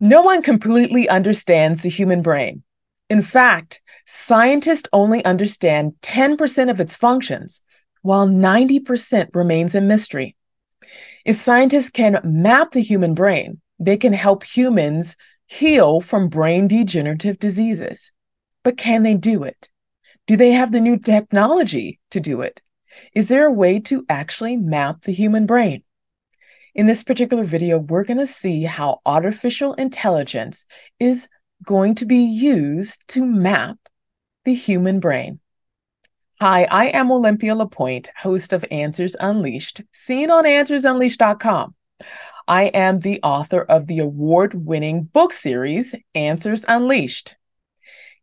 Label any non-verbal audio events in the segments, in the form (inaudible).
No one completely understands the human brain. In fact, scientists only understand 10% of its functions, while 90% remains a mystery. If scientists can map the human brain, they can help humans heal from brain degenerative diseases. But can they do it? Do they have the new technology to do it? Is there a way to actually map the human brain? In this particular video, we're going to see how artificial intelligence is going to be used to map the human brain. Hi, I am Olympia LePoint, host of Answers Unleashed, seen on AnswersUnleashed.com. I am the author of the award winning book series, Answers Unleashed.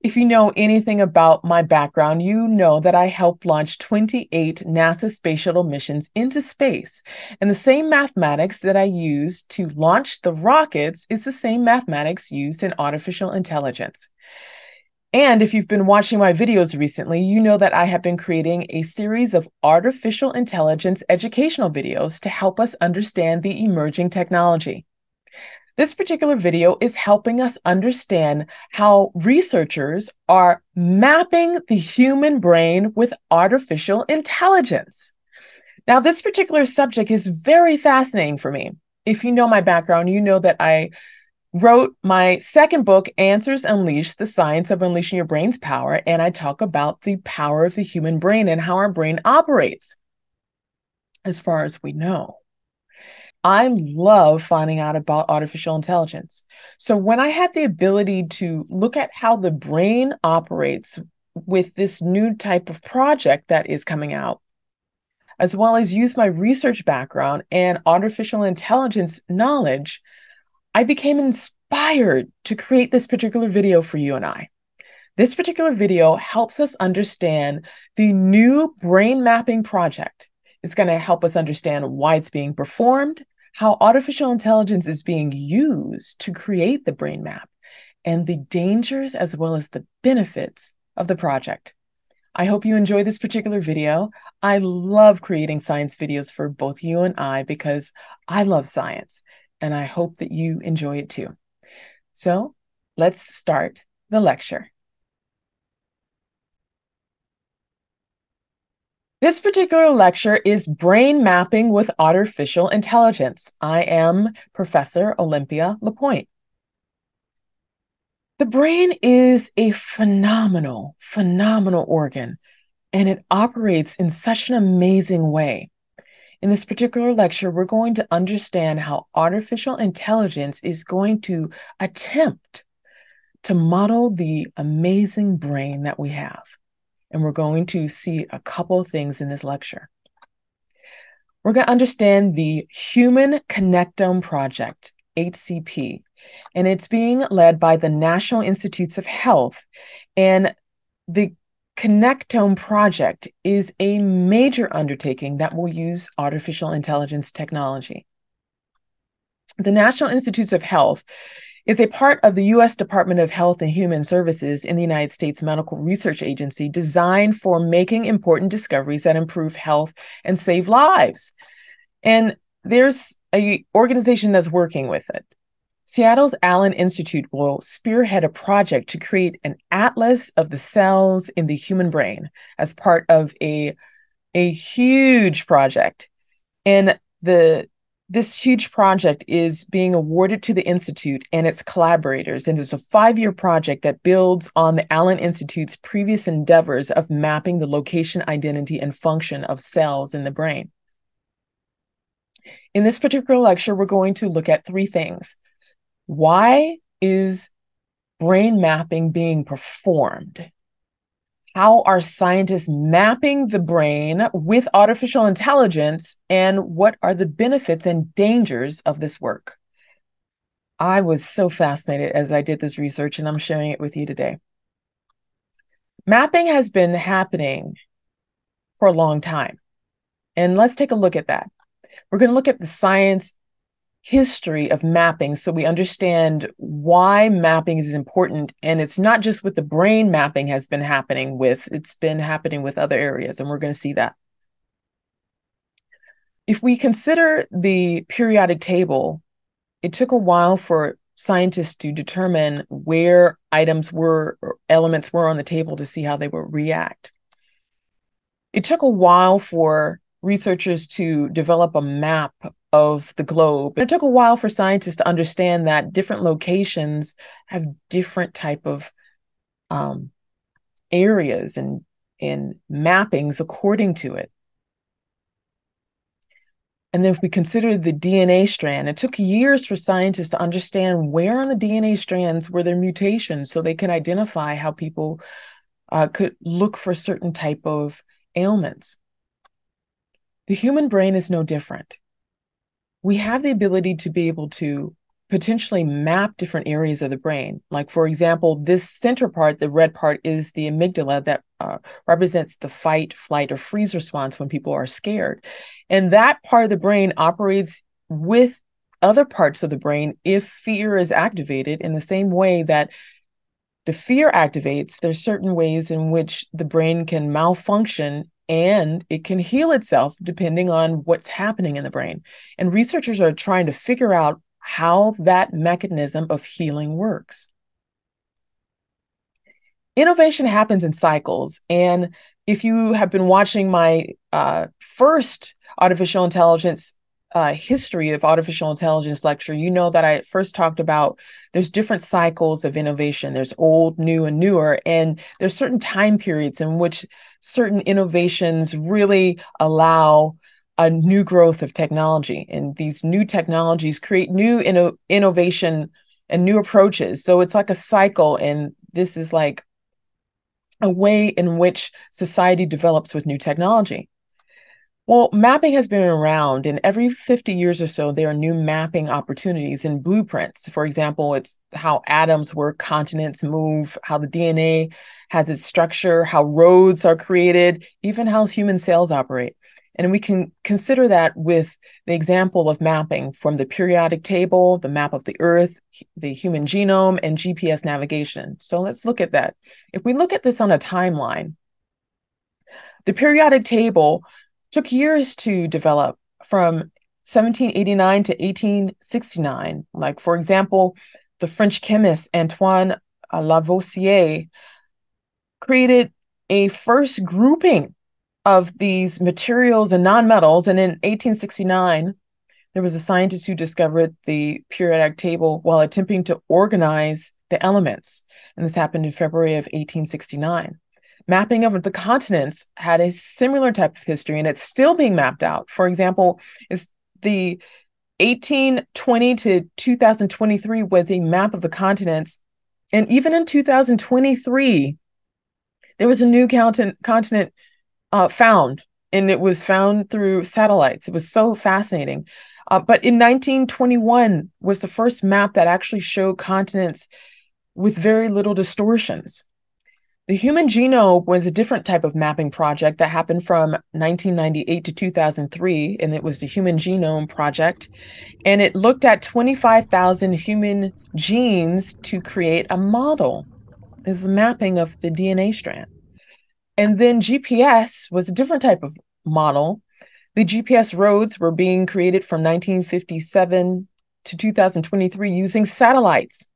If you know anything about my background, you know that I helped launch 28 NASA space shuttle missions into space. And the same mathematics that I used to launch the rockets is the same mathematics used in artificial intelligence. And if you've been watching my videos recently, you know that I have been creating a series of artificial intelligence educational videos to help us understand the emerging technology. This particular video is helping us understand how researchers are mapping the human brain with artificial intelligence. Now, this particular subject is very fascinating for me. If you know my background, you know that I wrote my second book, Answers Unleashed The Science of Unleashing Your Brain's Power. And I talk about the power of the human brain and how our brain operates, as far as we know. I love finding out about artificial intelligence. So when I had the ability to look at how the brain operates with this new type of project that is coming out, as well as use my research background and artificial intelligence knowledge, I became inspired to create this particular video for you and I. This particular video helps us understand the new brain mapping project. It's going to help us understand why it's being performed, how artificial intelligence is being used to create the brain map, and the dangers as well as the benefits of the project. I hope you enjoy this particular video. I love creating science videos for both you and I because I love science, and I hope that you enjoy it too. So let's start the lecture. This particular lecture is Brain Mapping with Artificial Intelligence. I am Professor Olympia LePoint. The brain is a phenomenal, phenomenal organ, and it operates in such an amazing way. In this particular lecture, we're going to understand how artificial intelligence is going to attempt to model the amazing brain that we have and we're going to see a couple of things in this lecture. We're going to understand the Human Connectome Project, HCP, and it's being led by the National Institutes of Health. And the Connectome Project is a major undertaking that will use artificial intelligence technology. The National Institutes of Health is a part of the U.S. Department of Health and Human Services in the United States Medical Research Agency designed for making important discoveries that improve health and save lives. And there's a organization that's working with it. Seattle's Allen Institute will spearhead a project to create an atlas of the cells in the human brain as part of a, a huge project. And the this huge project is being awarded to the Institute and its collaborators, and it's a five year project that builds on the Allen Institute's previous endeavors of mapping the location, identity, and function of cells in the brain. In this particular lecture, we're going to look at three things. Why is brain mapping being performed? How are scientists mapping the brain with artificial intelligence and what are the benefits and dangers of this work? I was so fascinated as I did this research and I'm sharing it with you today. Mapping has been happening for a long time. And let's take a look at that. We're going to look at the science history of mapping so we understand why mapping is important and it's not just with the brain mapping has been happening with it's been happening with other areas and we're going to see that if we consider the periodic table it took a while for scientists to determine where items were elements were on the table to see how they would react. It took a while for researchers to develop a map of the globe. It took a while for scientists to understand that different locations have different type of um, areas and, and mappings according to it. And then if we consider the DNA strand, it took years for scientists to understand where on the DNA strands were there mutations so they could identify how people uh, could look for certain type of ailments. The human brain is no different. We have the ability to be able to potentially map different areas of the brain. Like, for example, this center part, the red part, is the amygdala that uh, represents the fight, flight, or freeze response when people are scared. And that part of the brain operates with other parts of the brain if fear is activated in the same way that the fear activates, there's certain ways in which the brain can malfunction and it can heal itself depending on what's happening in the brain. And researchers are trying to figure out how that mechanism of healing works. Innovation happens in cycles. And if you have been watching my uh, first artificial intelligence uh, history of artificial intelligence lecture, you know that I first talked about there's different cycles of innovation. There's old, new, and newer, and there's certain time periods in which certain innovations really allow a new growth of technology, and these new technologies create new inno- innovation and new approaches. So it's like a cycle, and this is like a way in which society develops with new technology. Well, mapping has been around, and every 50 years or so, there are new mapping opportunities and blueprints. For example, it's how atoms work, continents move, how the DNA has its structure, how roads are created, even how human cells operate. And we can consider that with the example of mapping from the periodic table, the map of the Earth, the human genome, and GPS navigation. So let's look at that. If we look at this on a timeline, the periodic table took years to develop from 1789 to 1869. Like, for example, the French chemist Antoine Lavoisier created a first grouping of these materials and nonmetals. And in 1869, there was a scientist who discovered the periodic table while attempting to organize the elements. And this happened in February of 1869 mapping of the continents had a similar type of history and it's still being mapped out. For example, is the 1820 to 2023 was a map of the continents. And even in 2023, there was a new continent, continent uh, found, and it was found through satellites. It was so fascinating. Uh, but in 1921 was the first map that actually showed continents with very little distortions. The human genome was a different type of mapping project that happened from 1998 to 2003, and it was the Human Genome Project. And it looked at 25,000 human genes to create a model. This mapping of the DNA strand. And then GPS was a different type of model. The GPS roads were being created from 1957 to 2023 using satellites.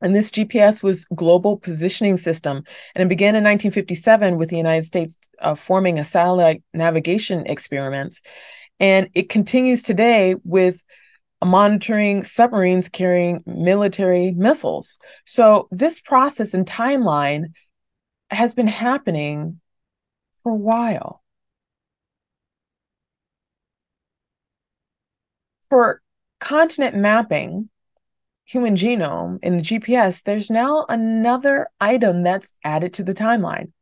And this GPS was global positioning system, and it began in 1957 with the United States uh, forming a satellite navigation experiment, and it continues today with monitoring submarines carrying military missiles. So this process and timeline has been happening for a while. For continent mapping, human genome in the GPS, there's now another item that's added to the timeline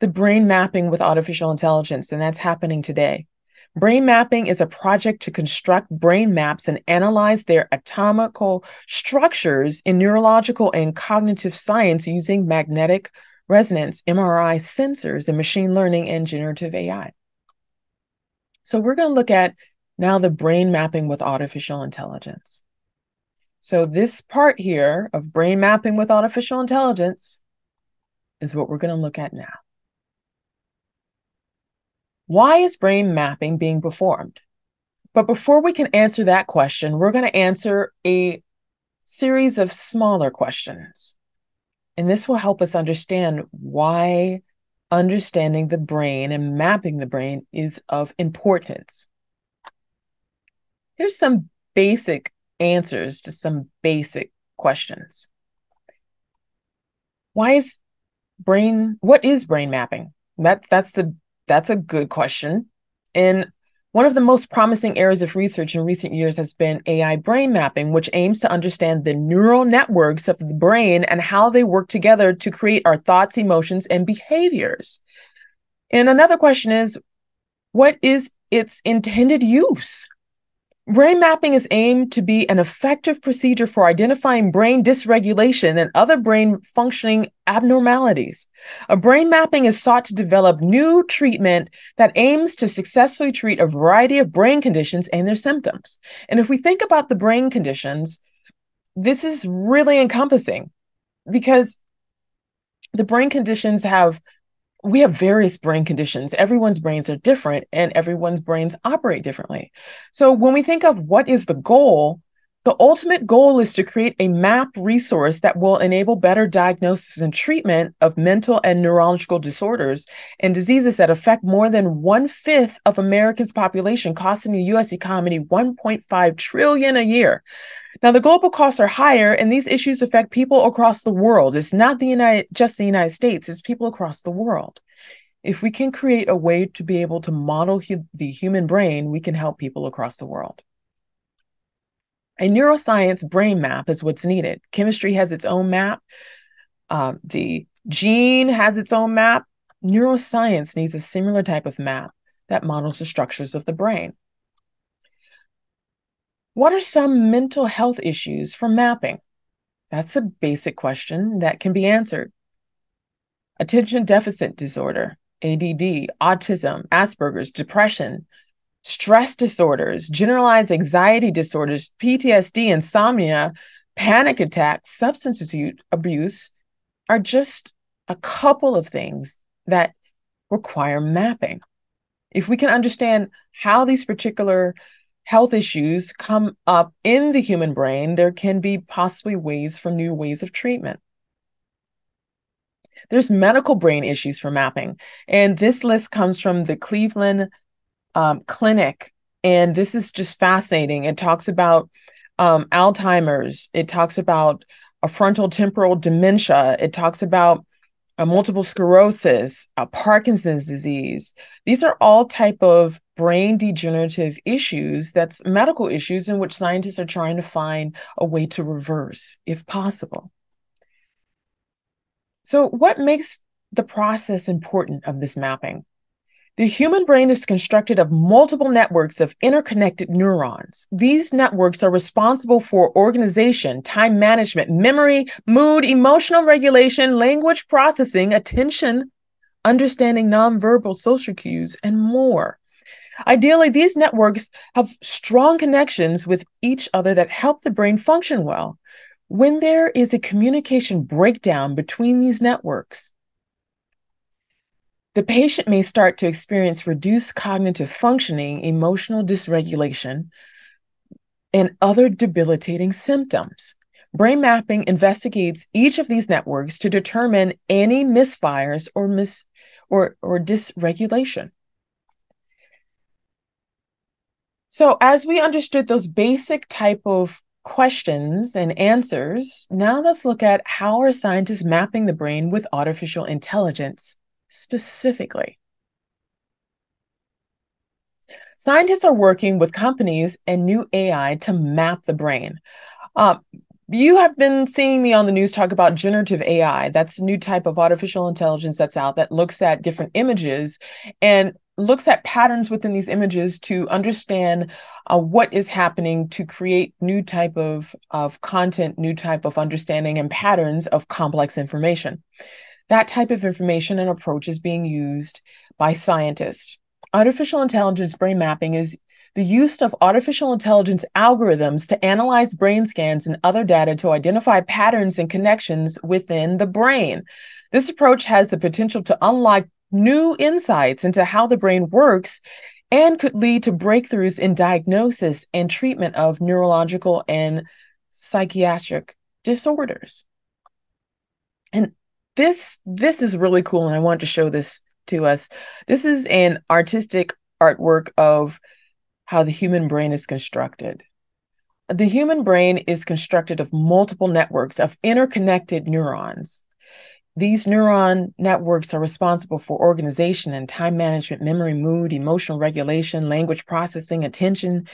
the brain mapping with artificial intelligence, and that's happening today. Brain mapping is a project to construct brain maps and analyze their anatomical structures in neurological and cognitive science using magnetic resonance, MRI sensors, and machine learning and generative AI. So, we're going to look at now the brain mapping with artificial intelligence. So, this part here of brain mapping with artificial intelligence is what we're going to look at now. Why is brain mapping being performed? But before we can answer that question, we're going to answer a series of smaller questions. And this will help us understand why understanding the brain and mapping the brain is of importance. Here's some basic answers to some basic questions. Why is brain what is brain mapping? That's that's the that's a good question. And one of the most promising areas of research in recent years has been AI brain mapping, which aims to understand the neural networks of the brain and how they work together to create our thoughts, emotions, and behaviors. And another question is what is its intended use? Brain mapping is aimed to be an effective procedure for identifying brain dysregulation and other brain functioning abnormalities. A brain mapping is sought to develop new treatment that aims to successfully treat a variety of brain conditions and their symptoms. And if we think about the brain conditions, this is really encompassing because the brain conditions have we have various brain conditions. Everyone's brains are different and everyone's brains operate differently. So when we think of what is the goal, the ultimate goal is to create a map resource that will enable better diagnosis and treatment of mental and neurological disorders and diseases that affect more than one fifth of Americans' population, costing the U.S. economy 1.5 trillion a year. Now, the global costs are higher, and these issues affect people across the world. It's not the United, just the United States; it's people across the world. If we can create a way to be able to model hu- the human brain, we can help people across the world. A neuroscience brain map is what's needed. Chemistry has its own map. Um, the gene has its own map. Neuroscience needs a similar type of map that models the structures of the brain. What are some mental health issues for mapping? That's a basic question that can be answered. Attention deficit disorder, ADD, autism, Asperger's, depression, stress disorders, generalized anxiety disorders, PTSD, insomnia, panic attacks, substance abuse are just a couple of things that require mapping. If we can understand how these particular health issues come up in the human brain, there can be possibly ways for new ways of treatment. There's medical brain issues for mapping. And this list comes from the Cleveland um, Clinic. And this is just fascinating. It talks about um, Alzheimer's, it talks about a frontal temporal dementia, it talks about a multiple sclerosis, a Parkinson's disease. These are all type of brain degenerative issues that's medical issues in which scientists are trying to find a way to reverse if possible. So, what makes the process important of this mapping? The human brain is constructed of multiple networks of interconnected neurons. These networks are responsible for organization, time management, memory, mood, emotional regulation, language processing, attention, understanding nonverbal social cues, and more. Ideally, these networks have strong connections with each other that help the brain function well. When there is a communication breakdown between these networks, the patient may start to experience reduced cognitive functioning, emotional dysregulation, and other debilitating symptoms. Brain mapping investigates each of these networks to determine any misfires or mis or, or dysregulation. So as we understood those basic type of questions and answers, now let's look at how are scientists mapping the brain with artificial intelligence specifically. Scientists are working with companies and new AI to map the brain. Uh, you have been seeing me on the news talk about generative AI. That's a new type of artificial intelligence that's out that looks at different images and looks at patterns within these images to understand uh, what is happening to create new type of, of content, new type of understanding and patterns of complex information. That type of information and approach is being used by scientists. Artificial intelligence brain mapping is the use of artificial intelligence algorithms to analyze brain scans and other data to identify patterns and connections within the brain. This approach has the potential to unlock new insights into how the brain works and could lead to breakthroughs in diagnosis and treatment of neurological and psychiatric disorders. And this this is really cool and I want to show this to us. This is an artistic artwork of how the human brain is constructed. The human brain is constructed of multiple networks of interconnected neurons. These neuron networks are responsible for organization and time management, memory, mood, emotional regulation, language processing, attention,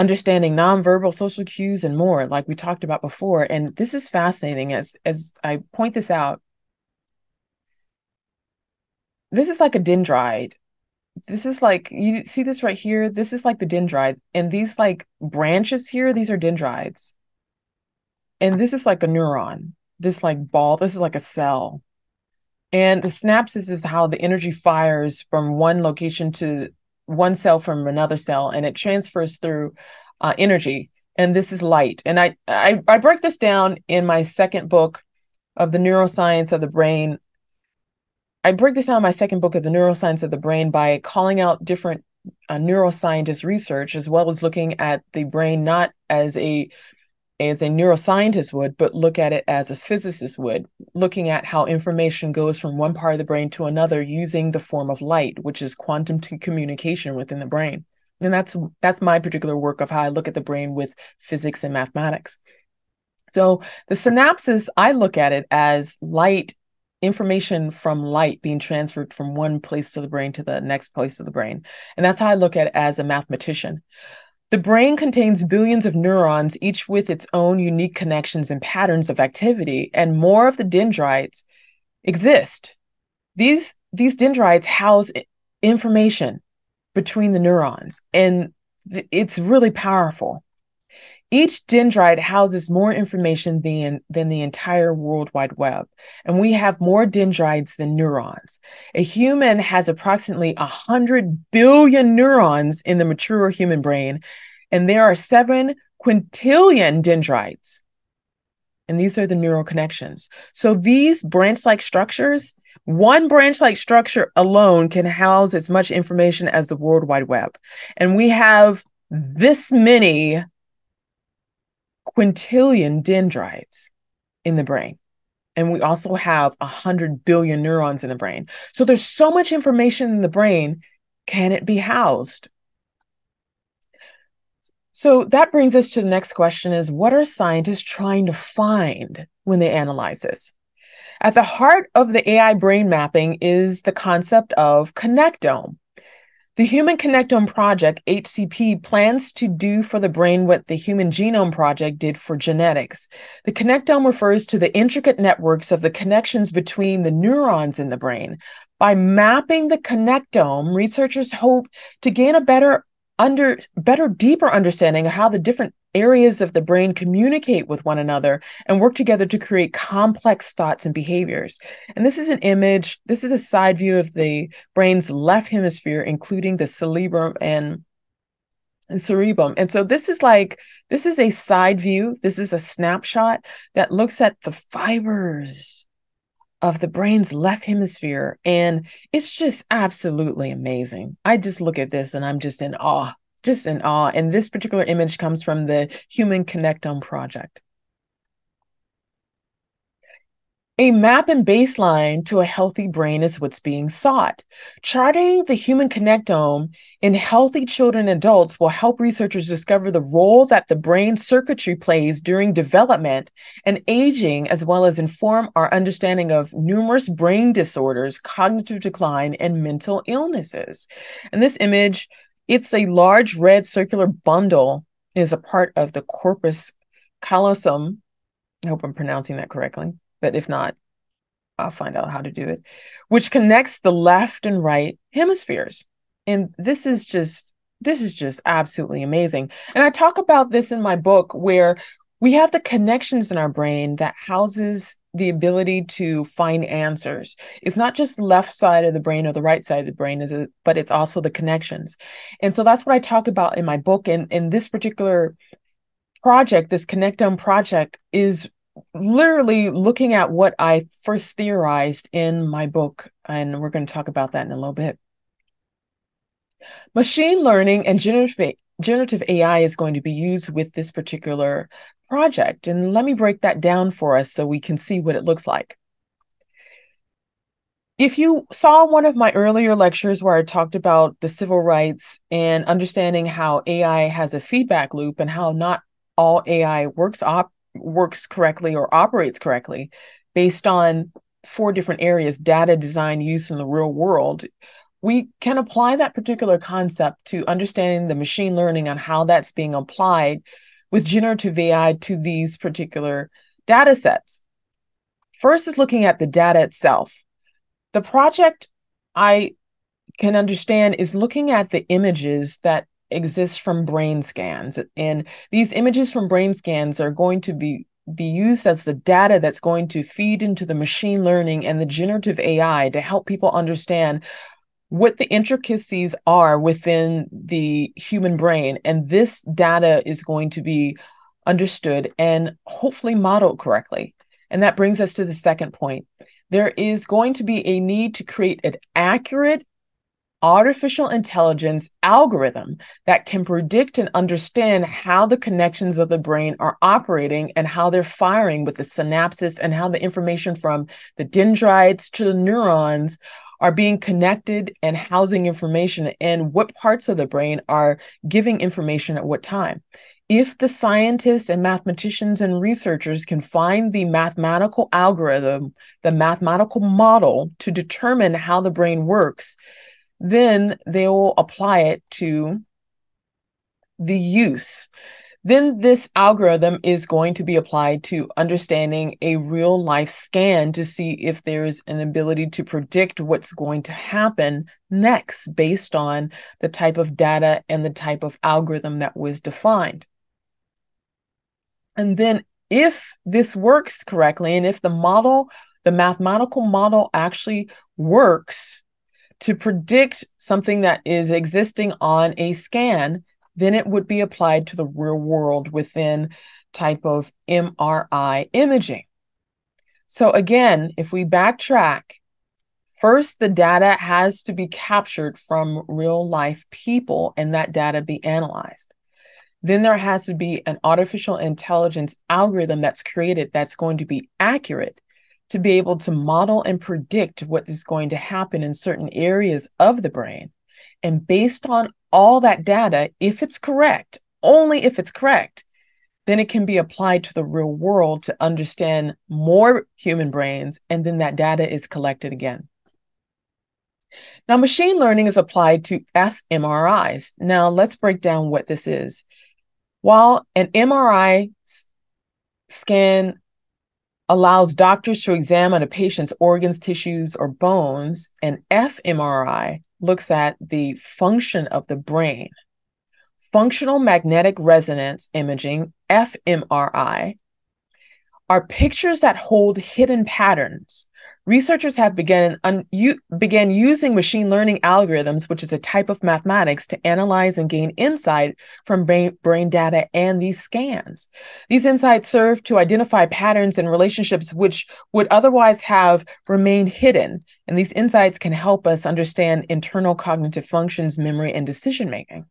understanding nonverbal social cues, and more, like we talked about before. And this is fascinating as, as I point this out. This is like a dendrite. This is like you see this right here? This is like the dendrite and these like branches here these are dendrites. And this is like a neuron this like ball this is like a cell. And the synapses is how the energy fires from one location to one cell from another cell and it transfers through uh, energy. And this is light. And I, I i break this down in my second book of the neuroscience of the brain I break this down in my second book of the neuroscience of the brain by calling out different uh, neuroscientist research as well as looking at the brain not as a as a neuroscientist would but look at it as a physicist would looking at how information goes from one part of the brain to another using the form of light which is quantum communication within the brain. And that's that's my particular work of how i look at the brain with physics and mathematics. So the synapses i look at it as light information from light being transferred from one place to the brain to the next place of the brain. And that's how I look at it as a mathematician. The brain contains billions of neurons, each with its own unique connections and patterns of activity, and more of the dendrites exist. These, these dendrites house information between the neurons, and it's really powerful. Each dendrite houses more information than, than the entire World Wide Web, and we have more dendrites than neurons. A human has approximately 100 billion neurons in the mature human brain, and there are seven quintillion dendrites. And these are the neural connections. So these branch like structures, one branch like structure alone can house as much information as the World Wide Web. And we have this many quintillion dendrites in the brain. And we also have 100 billion neurons in the brain. So there's so much information in the brain. Can it be housed? So that brings us to the next question is what are scientists trying to find when they analyze this? At the heart of the AI brain mapping is the concept of connectome. The Human Connectome Project, HCP, plans to do for the brain what the Human Genome Project did for genetics. The connectome refers to the intricate networks of the connections between the neurons in the brain. By mapping the connectome, researchers hope to gain a better under better deeper understanding of how the different areas of the brain communicate with one another and work together to create complex thoughts and behaviors. And this is an image, this is a side view of the brain's left hemisphere, including the cerebrum and and cerebrum. And so this is like, this is a side view. This is a snapshot that looks at the fibers of the brain's left hemisphere. And it's just absolutely amazing. I just look at this and I'm just in awe just in awe. And this particular image comes from the Human Connectome Project. A map and baseline to a healthy brain is what's being sought. Charting the human connectome in healthy children and adults will help researchers discover the role that the brain circuitry plays during development and aging, as well as inform our understanding of numerous brain disorders, cognitive decline, and mental illnesses. And this image it's a large red circular bundle is a part of the corpus callosum. I hope I'm pronouncing that correctly, but if not, I'll find out how to do it, which connects the left and right hemispheres. And this is just this is just absolutely amazing. And I talk about this in my book where we have the connections in our brain that houses the ability to find answers. It's not just left side of the brain or the right side of the brain, is it, but it's also the connections. And so that's what I talk about in my book. And in this particular project, this Connectome project, is literally looking at what I first theorized in my book. And we're going to talk about that in a little bit. Machine learning and generative generative AI is going to be used with this particular project. And let me break that down for us so we can see what it looks like. If you saw one of my earlier lectures where I talked about the civil rights and understanding how AI has a feedback loop and how not all AI works op- works correctly or operates correctly based on four different areas data design use in the real world we can apply that particular concept to understanding the machine learning on how that's being applied with generative AI to these particular data sets. First is looking at the data itself. The project I can understand is looking at the images that exist from brain scans. And these images from brain scans are going to be be used as the data that's going to feed into the machine learning and the generative AI to help people understand what the intricacies are within the human brain. And this data is going to be understood and hopefully modeled correctly. And that brings us to the second point. There is going to be a need to create an accurate artificial intelligence algorithm that can predict and understand how the connections of the brain are operating and how they're firing with the synapses and how the information from the dendrites to the neurons are being connected and housing information and what parts of the brain are giving information at what time. If the scientists and mathematicians and researchers can find the mathematical algorithm, the mathematical model to determine how the brain works, then they will apply it to the use then this algorithm is going to be applied to understanding a real life scan to see if there's an ability to predict what's going to happen next based on the type of data and the type of algorithm that was defined. And then if this works correctly and if the model, the mathematical model actually works to predict something that is existing on a scan, then it would be applied to the real world within type of MRI imaging. So again, if we backtrack, first the data has to be captured from real life people and that data be analyzed. Then there has to be an artificial intelligence algorithm that's created that's going to be accurate to be able to model and predict what is going to happen in certain areas of the brain. And based on all that data, if it's correct, only if it's correct, then it can be applied to the real world to understand more human brains, and then that data is collected again. Now, machine learning is applied to fMRIs. Now, let's break down what this is. While an MRI scan allows doctors to examine a patient's organs, tissues, or bones, an fMRI looks at the function of the brain. Functional magnetic resonance imaging, fMRI, are pictures that hold hidden patterns researchers have begun, un, u, began using machine learning algorithms, which is a type of mathematics, to analyze and gain insight from brain, brain data and these scans. These insights serve to identify patterns and relationships which would otherwise have remained hidden. And these insights can help us understand internal cognitive functions, memory, and decision making.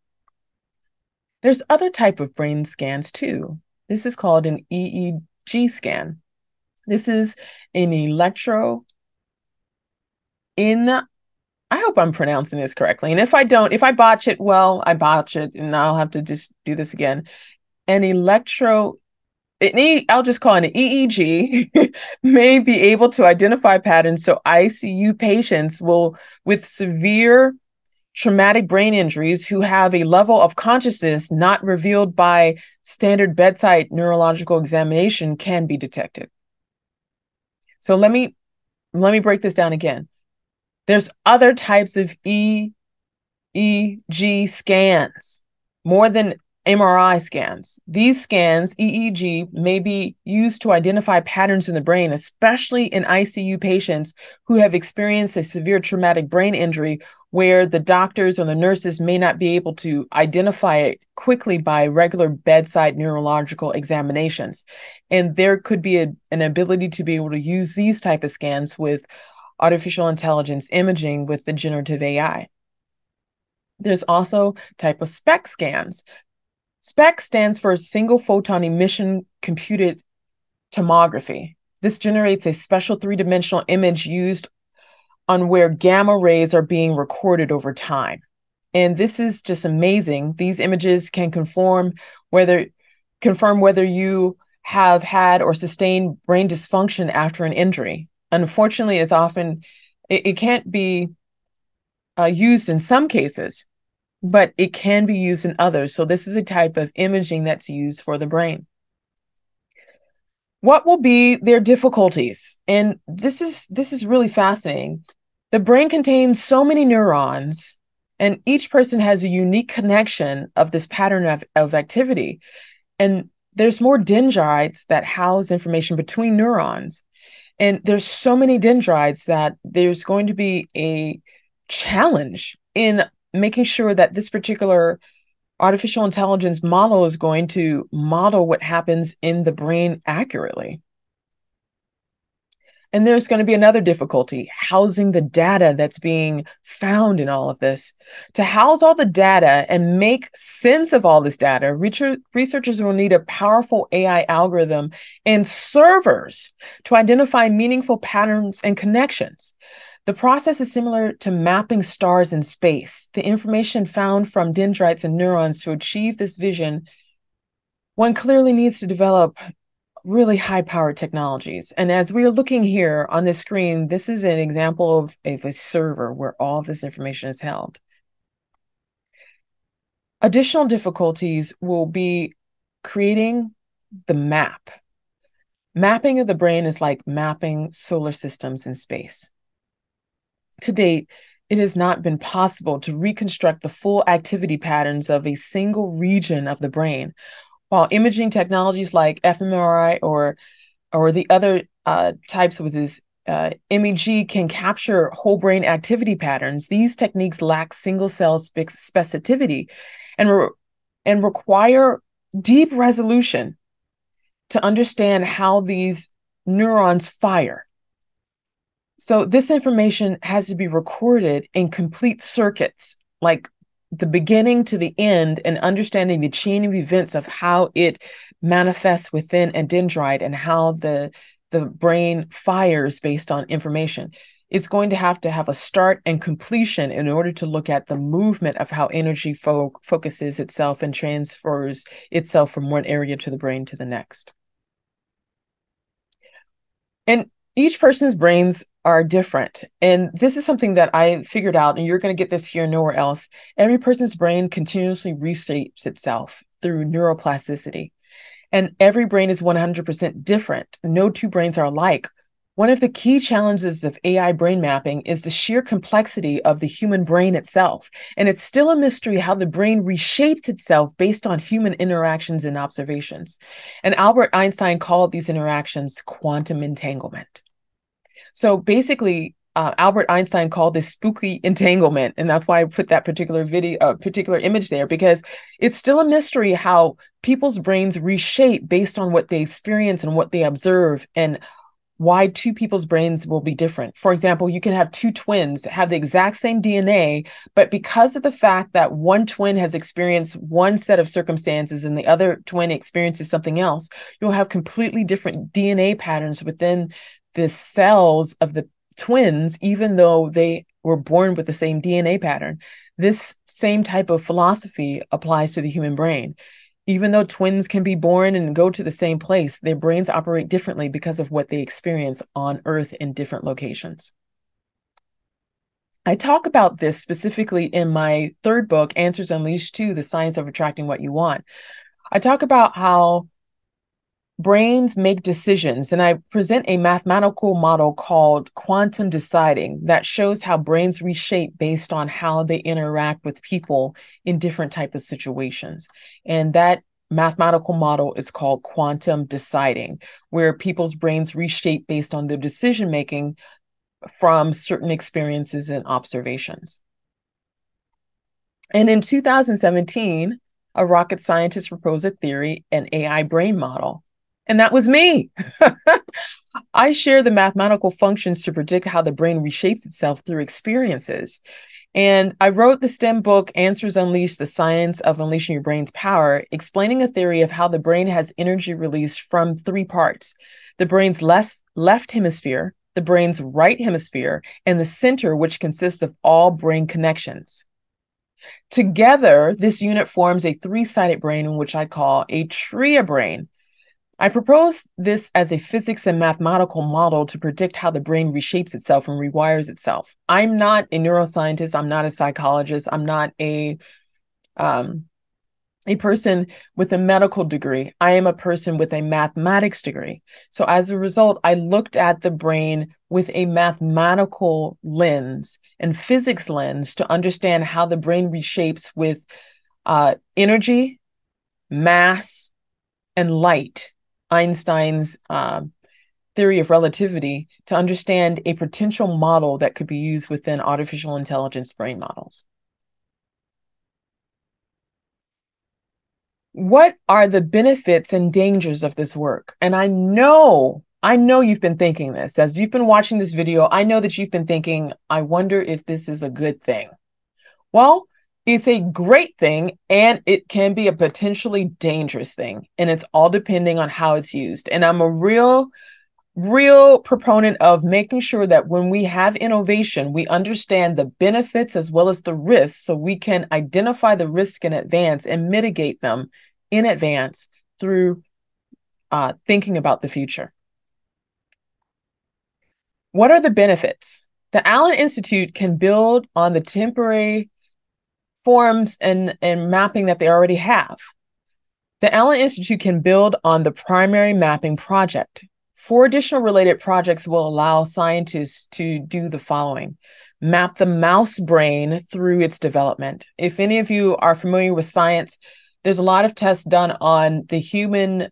There's other type of brain scans too. This is called an EEG scan. This is an electro in I hope I'm pronouncing this correctly. And if I don't, if I botch it, well, I botch it and I'll have to just do this again. An electro an I'll just call it an EEG (laughs) may be able to identify patterns so ICU patients will with severe traumatic brain injuries who have a level of consciousness not revealed by standard bedside neurological examination can be detected. So let me let me break this down again. There's other types of EEG scans, more than MRI scans. These scans, EEG, may be used to identify patterns in the brain, especially in ICU patients who have experienced a severe traumatic brain injury where the doctors or the nurses may not be able to identify it quickly by regular bedside neurological examinations. And there could be a, an ability to be able to use these type of scans with artificial intelligence imaging with the generative AI. There's also type of SPECT scans. SPECT stands for single photon emission computed tomography. This generates a special three-dimensional image used on where gamma rays are being recorded over time. And this is just amazing. These images can conform whether confirm whether you have had or sustained brain dysfunction after an injury. Unfortunately, it's often it, it can't be uh, used in some cases, but it can be used in others. So this is a type of imaging that's used for the brain. What will be their difficulties? And this is this is really fascinating. The brain contains so many neurons, and each person has a unique connection of this pattern of, of activity. And there's more dendrites that house information between neurons. And there's so many dendrites that there's going to be a challenge in making sure that this particular artificial intelligence model is going to model what happens in the brain accurately. And there's going to be another difficulty housing the data that's being found in all of this. To house all the data and make sense of all this data, researchers will need a powerful AI algorithm and servers to identify meaningful patterns and connections. The process is similar to mapping stars in space. The information found from dendrites and neurons to achieve this vision, one clearly needs to develop really high powered technologies. And as we are looking here on the screen, this is an example of, of a server where all this information is held. Additional difficulties will be creating the map. Mapping of the brain is like mapping solar systems in space. To date, it has not been possible to reconstruct the full activity patterns of a single region of the brain while imaging technologies like fMRI or or the other uh, types with this uh, MEG can capture whole brain activity patterns. These techniques lack single cell spe- specificity and, re- and require deep resolution to understand how these neurons fire. So, this information has to be recorded in complete circuits, like the beginning to the end and understanding the chain of events of how it manifests within a dendrite and how the the brain fires based on information. It's going to have to have a start and completion in order to look at the movement of how energy fo- focuses itself and transfers itself from one area to the brain to the next. And each person's brains are different. And this is something that I figured out, and you're going to get this here nowhere else. Every person's brain continuously reshapes itself through neuroplasticity. And every brain is 100% different. No two brains are alike. One of the key challenges of AI brain mapping is the sheer complexity of the human brain itself. And it's still a mystery how the brain reshapes itself based on human interactions and observations. And Albert Einstein called these interactions quantum entanglement. So basically, uh, Albert Einstein called this spooky entanglement, and that's why I put that particular video, uh, particular image there, because it's still a mystery how people's brains reshape based on what they experience and what they observe, and why two people's brains will be different. For example, you can have two twins that have the exact same DNA, but because of the fact that one twin has experienced one set of circumstances and the other twin experiences something else, you'll have completely different DNA patterns within the cells of the twins, even though they were born with the same DNA pattern. This same type of philosophy applies to the human brain. Even though twins can be born and go to the same place, their brains operate differently because of what they experience on Earth in different locations. I talk about this specifically in my third book, Answers Unleashed 2 The Science of Attracting What You Want. I talk about how brains make decisions, and I present a mathematical model called quantum deciding that shows how brains reshape based on how they interact with people in different type of situations. And that mathematical model is called quantum deciding, where people's brains reshape based on their decision making from certain experiences and observations. And in 2017, a rocket scientist proposed a theory, an AI brain model, and that was me. (laughs) I share the mathematical functions to predict how the brain reshapes itself through experiences. And I wrote the STEM book, Answers Unleashed The Science of Unleashing Your Brain's Power, explaining a theory of how the brain has energy released from three parts the brain's left, left hemisphere, the brain's right hemisphere, and the center, which consists of all brain connections. Together, this unit forms a three sided brain, which I call a tria brain. I propose this as a physics and mathematical model to predict how the brain reshapes itself and rewires itself. I'm not a neuroscientist. I'm not a psychologist. I'm not a um, a person with a medical degree. I am a person with a mathematics degree. So as a result, I looked at the brain with a mathematical lens and physics lens to understand how the brain reshapes with uh, energy, mass, and light Einstein's uh, theory of relativity to understand a potential model that could be used within artificial intelligence brain models. What are the benefits and dangers of this work? And I know, I know you've been thinking this as you've been watching this video. I know that you've been thinking, I wonder if this is a good thing. Well, it's a great thing and it can be a potentially dangerous thing. And it's all depending on how it's used. And I'm a real, real proponent of making sure that when we have innovation, we understand the benefits as well as the risks so we can identify the risk in advance and mitigate them in advance through uh, thinking about the future. What are the benefits? The Allen Institute can build on the temporary forms and, and mapping that they already have. The Allen Institute can build on the primary mapping project. Four additional related projects will allow scientists to do the following map the mouse brain through its development. If any of you are familiar with science, there's a lot of tests done on the human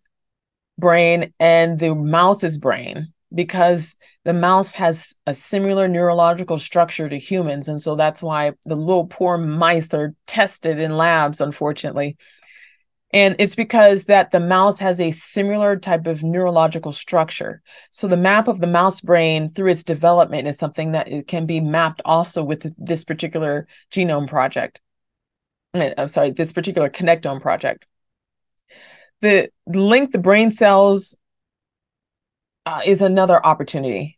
brain and the mouse's brain because the mouse has a similar neurological structure to humans. And so that's why the little poor mice are tested in labs, unfortunately. And it's because that the mouse has a similar type of neurological structure. So the map of the mouse brain through its development is something that it can be mapped also with this particular genome project. I'm sorry, this particular connectome project. The link the brain cells uh, is another opportunity.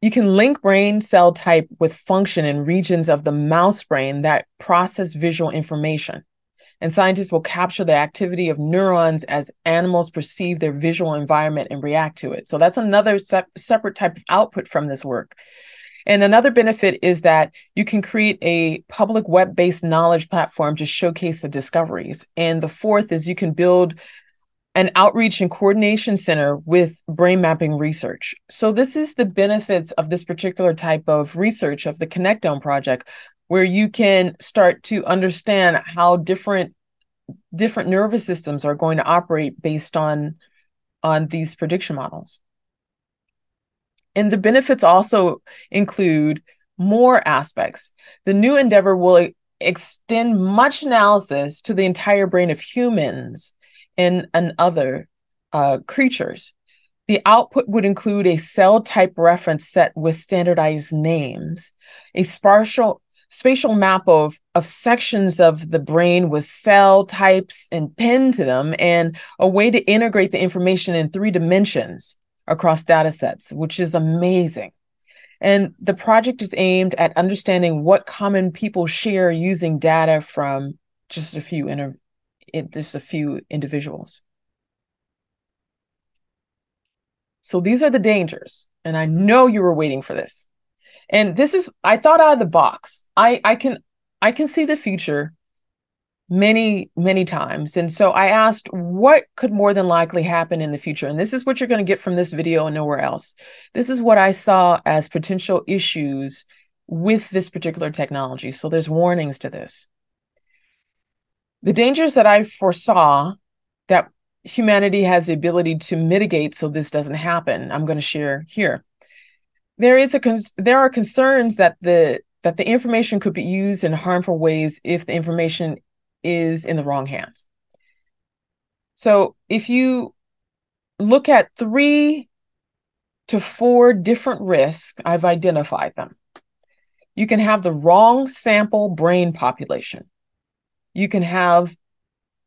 You can link brain cell type with function in regions of the mouse brain that process visual information. And scientists will capture the activity of neurons as animals perceive their visual environment and react to it. So that's another sep- separate type of output from this work. And another benefit is that you can create a public web based knowledge platform to showcase the discoveries. And the fourth is you can build an outreach and coordination center with brain mapping research. So, this is the benefits of this particular type of research of the Connectome project, where you can start to understand how different different nervous systems are going to operate based on on these prediction models. And the benefits also include more aspects. The new endeavor will extend much analysis to the entire brain of humans and, and other uh, creatures. The output would include a cell type reference set with standardized names, a spatial spatial map of, of sections of the brain with cell types and pinned to them, and a way to integrate the information in three dimensions across data sets, which is amazing. And the project is aimed at understanding what common people share using data from just a few inter- just a few individuals. So these are the dangers. And I know you were waiting for this. And this is I thought out of the box. I I can I can see the future many many times and so i asked what could more than likely happen in the future and this is what you're going to get from this video and nowhere else this is what i saw as potential issues with this particular technology so there's warnings to this the dangers that I foresaw that humanity has the ability to mitigate so this doesn't happen, I'm going to share here. There is a there are concerns that the that the information could be used in harmful ways if the information is in the wrong hands. So if you look at three to four different risks, I've identified them. You can have the wrong sample brain population. You can have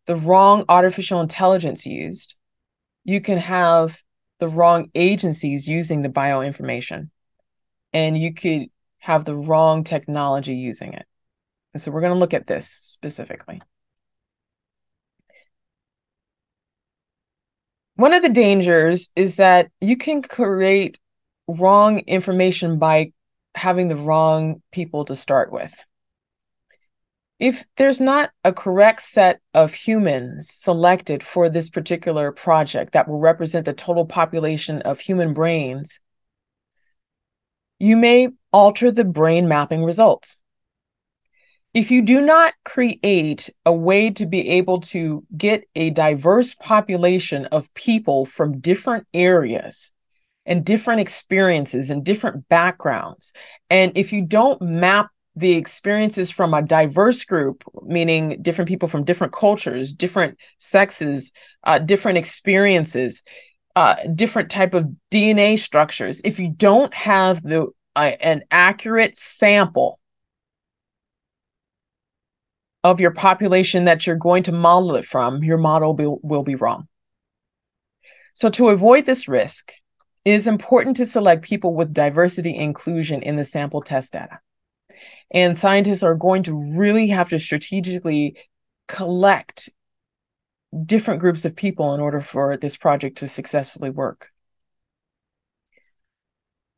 the wrong artificial intelligence used. You can have the wrong agencies using the bioinformation. And you could have the wrong technology using it. And so we're going to look at this specifically. One of the dangers is that you can create wrong information by having the wrong people to start with. If there's not a correct set of humans selected for this particular project that will represent the total population of human brains, you may alter the brain mapping results. If you do not create a way to be able to get a diverse population of people from different areas and different experiences and different backgrounds, and if you don't map the experiences from a diverse group, meaning different people from different cultures, different sexes, uh, different experiences, uh, different type of DNA structures, if you don't have the uh, an accurate sample of your population that you're going to model it from, your model will, will be wrong. So, to avoid this risk, it is important to select people with diversity inclusion in the sample test data. And scientists are going to really have to strategically collect different groups of people in order for this project to successfully work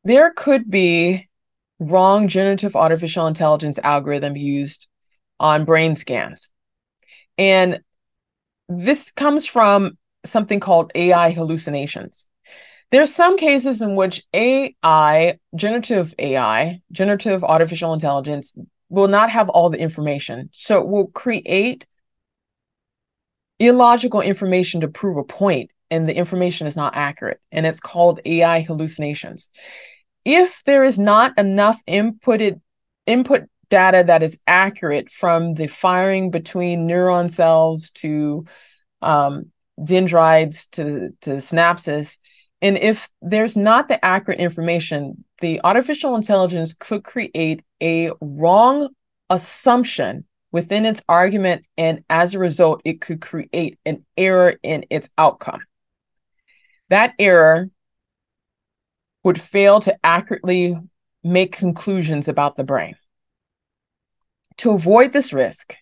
there could be wrong generative artificial intelligence algorithm used on brain scans. And this comes from something called AI hallucinations. There's some cases in which AI, generative AI, generative artificial intelligence, will not have all the information. So it will create illogical information to prove a point, and the information is not accurate. And it's called AI hallucinations if there is not enough inputted input data that is accurate from the firing between neuron cells to um, dendrites to, to synapses, and if there's not the accurate information, the artificial intelligence could create a wrong assumption within its argument. And as a result, it could create an error in its outcome. That error would fail to accurately make conclusions about the brain. To avoid this risk,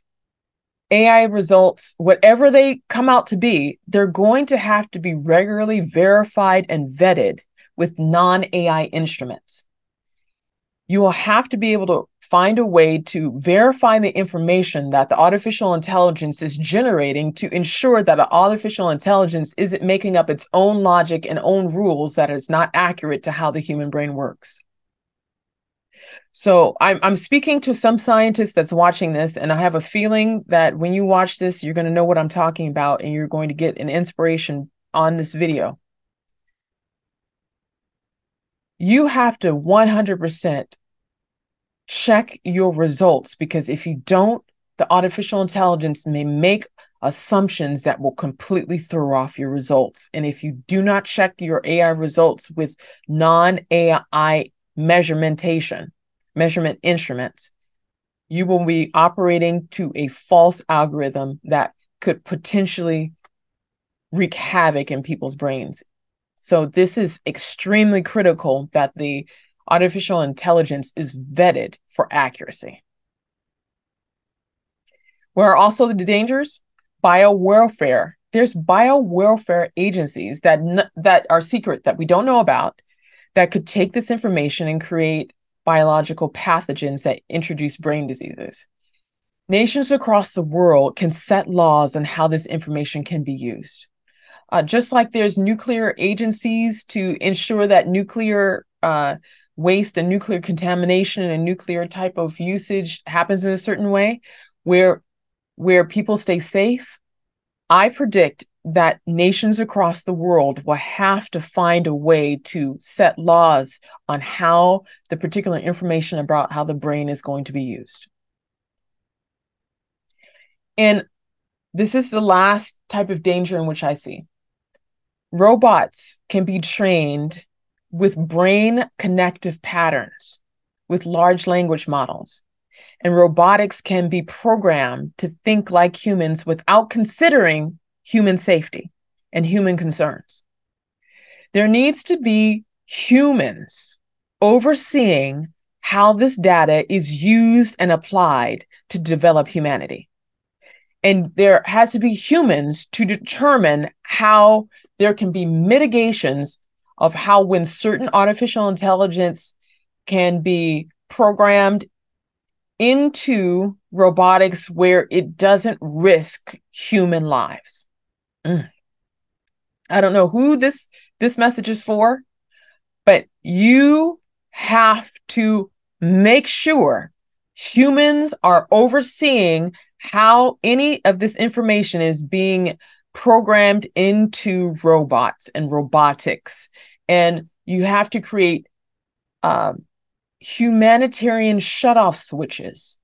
AI results, whatever they come out to be, they're going to have to be regularly verified and vetted with non AI instruments. You will have to be able to find a way to verify the information that the artificial intelligence is generating to ensure that the artificial intelligence isn't making up its own logic and own rules that is not accurate to how the human brain works. So I'm I'm speaking to some scientists that's watching this, and I have a feeling that when you watch this, you're going to know what I'm talking about, and you're going to get an inspiration on this video. You have to 100% check your results because if you don't, the artificial intelligence may make assumptions that will completely throw off your results. And if you do not check your AI results with non AI measurementation, measurement instruments, you will be operating to a false algorithm that could potentially wreak havoc in people's brains. So, this is extremely critical that the artificial intelligence is vetted for accuracy. Where are also the dangers? Biowarfare. There's biowarfare agencies that that are secret that we don't know about that could take this information and create biological pathogens that introduce brain diseases. Nations across the world can set laws on how this information can be used. Uh, just like there's nuclear agencies to ensure that nuclear uh, waste and nuclear contamination and nuclear type of usage happens in a certain way where where people stay safe i predict that nations across the world will have to find a way to set laws on how the particular information about how the brain is going to be used and this is the last type of danger in which i see robots can be trained with brain connective patterns. with large language models. And robotics can be programmed to think like humans without considering human safety and human concerns. There needs to be humans overseeing how this data is used and applied to develop humanity. And there has to be humans to determine how there can be mitigations of how, when certain artificial intelligence can be programmed into robotics where it doesn't risk human lives. Mm. I don't know who this this message is for, but you have to make sure humans are overseeing how any of this information is being programmed into robots and robotics and you have to create um, humanitarian shutoff switches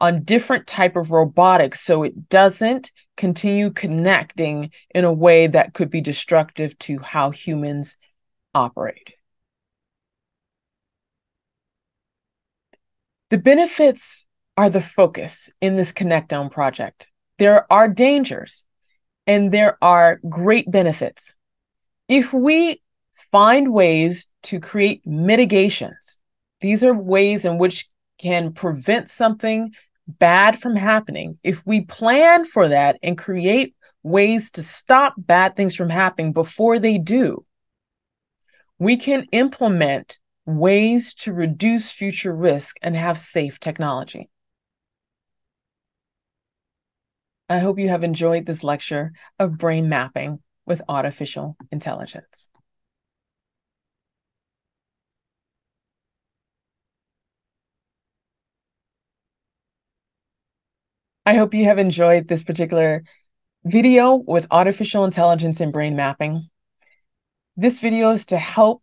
on different type of robotics so it doesn't continue connecting in a way that could be destructive to how humans operate. The benefits are the focus in this connectome project. There are dangers and there are great benefits. If we find ways to create mitigations these are ways in which can prevent something bad from happening. If we plan for that and create ways to stop bad things from happening before they do, we can implement ways to reduce future risk and have safe technology. I hope you have enjoyed this lecture of brain mapping with artificial intelligence. I hope you have enjoyed this particular video with artificial intelligence and brain mapping. This video is to help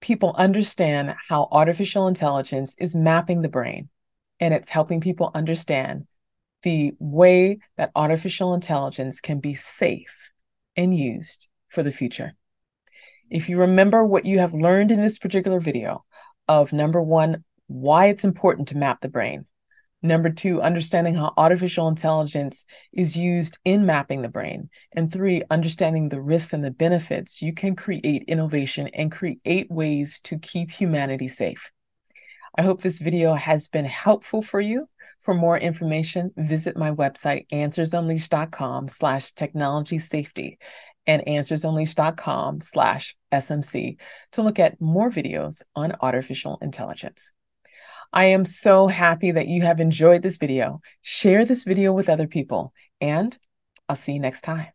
people understand how artificial intelligence is mapping the brain, and it's helping people understand the way that artificial intelligence can be safe and used for the future. If you remember what you have learned in this particular video of number one, why it's important to map the brain, Number two, understanding how artificial intelligence is used in mapping the brain. And three, understanding the risks and the benefits. You can create innovation and create ways to keep humanity safe. I hope this video has been helpful for you. For more information, visit my website, answersunleashed.com slash technology safety and answersunleashed.com slash SMC to look at more videos on artificial intelligence. I am so happy that you have enjoyed this video. Share this video with other people, and I'll see you next time.